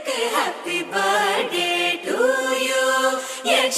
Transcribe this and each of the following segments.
Happy birthday to you, yeah,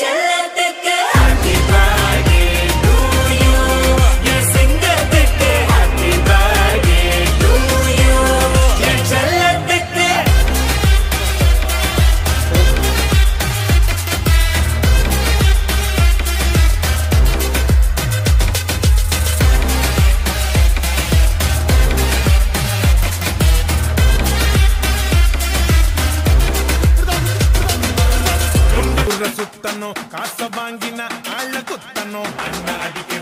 ಕಾಸಬಾಂಗಿನ ಅಳ್ಳ ಕುತ್ತನೋ ಅಣ್ಣ ಅಡಿಕೆ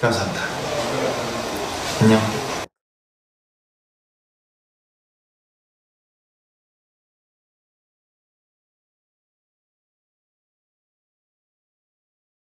감사합니다. 안녕.